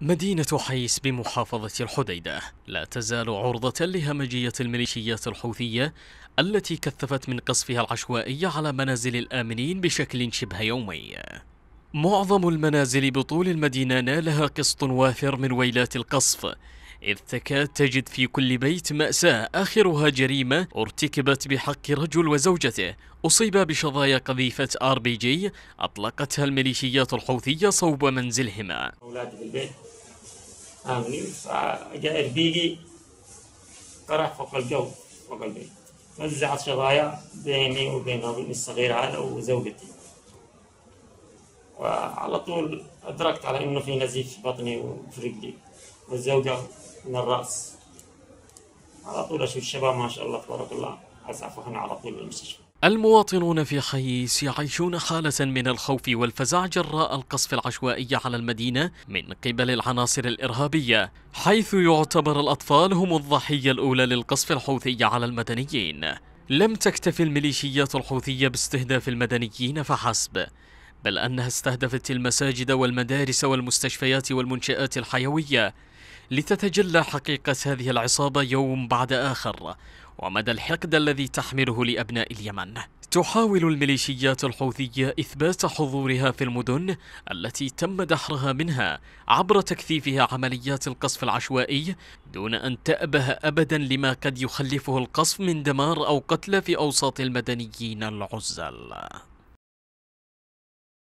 مدينة حيس بمحافظة الحديدة لا تزال عرضة لهمجية الميليشيات الحوثية التي كثفت من قصفها العشوائي على منازل الآمنين بشكل شبه يومي. معظم المنازل بطول المدينة نالها قسط وافر من ويلات القصف إذ تكاد تجد في كل بيت مأساة آخرها جريمة ارتكبت بحق رجل وزوجته. أصيبا بشظايا قذيفة آر بي جي أطلقتها الميليشيات الحوثية صوب منزلهما. أولادي في البيت. آمنين فجاء رفيقي طرح فوق الجو فوق البيت. وزعت شظايا بيني وبين ابني الصغير هذا وزوجتي. وعلى طول أدركت على إنه في نزيف في بطني وفي رجلي. والزوجة من الرأس. على طول أشوف الشباب ما شاء الله تبارك الله أسعفهم على طول المستشفى المواطنون في حييس يعيشون حالة من الخوف والفزع جراء القصف العشوائي على المدينة من قبل العناصر الإرهابية حيث يعتبر الأطفال هم الضحية الأولى للقصف الحوثي على المدنيين. لم تكتف الميليشيات الحوثية باستهداف المدنيين فحسب بل أنها استهدفت المساجد والمدارس والمستشفيات والمنشآت الحيوية لتتجلى حقيقة هذه العصابة يوم بعد آخر. ومدى الحقد الذي تحمله لأبناء اليمن. تحاول الميليشيات الحوثية إثبات حضورها في المدن التي تم دحرها منها عبر تكثيفها عمليات القصف العشوائي دون أن تأبه أبدا لما قد يخلفه القصف من دمار أو قتل في أوساط المدنيين العزل.